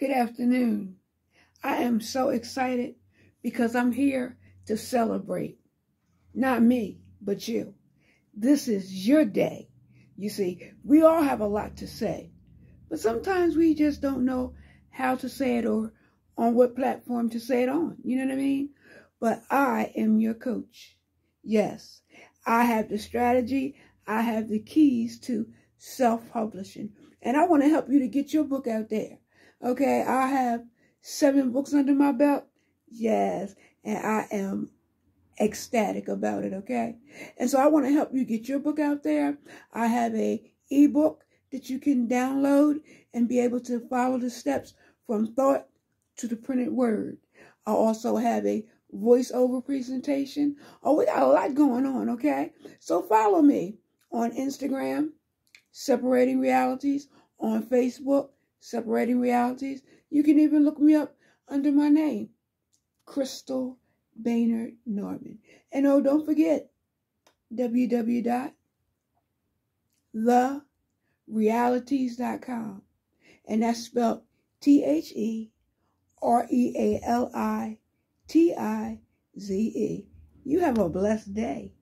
Good afternoon. I am so excited because I'm here to celebrate. Not me, but you. This is your day. You see, we all have a lot to say, but sometimes we just don't know how to say it or on what platform to say it on. You know what I mean? But I am your coach. Yes, I have the strategy. I have the keys to self-publishing. And I want to help you to get your book out there. Okay, I have seven books under my belt. Yes, and I am ecstatic about it, okay? And so I want to help you get your book out there. I have a ebook that you can download and be able to follow the steps from thought to the printed word. I also have a voiceover presentation. Oh, we got a lot going on, okay? So follow me on Instagram, Separating Realities, on Facebook, Separating Realities. You can even look me up under my name, Crystal Baynard Norman. And oh, don't forget www.therealitize.com. And that's spelled T H E R E A L I T I Z E. You have a blessed day.